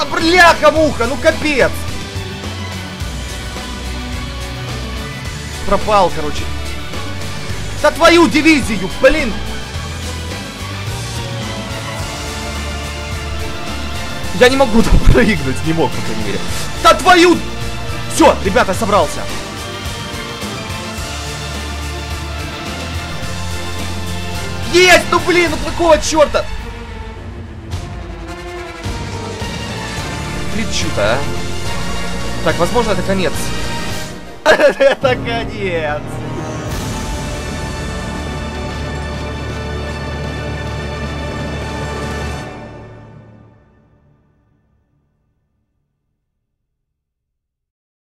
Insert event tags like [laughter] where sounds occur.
Да бляха-муха, ну капец! Пропал, короче. Да твою дивизию, блин! Я не могу [laughs] там прыгнуть, не мог, по крайней мере. Да твою... Все, ребята, собрался. Есть! Ну блин, ну какого черта? Лечу-то, а? Так, возможно, это конец. [laughs] Это конец.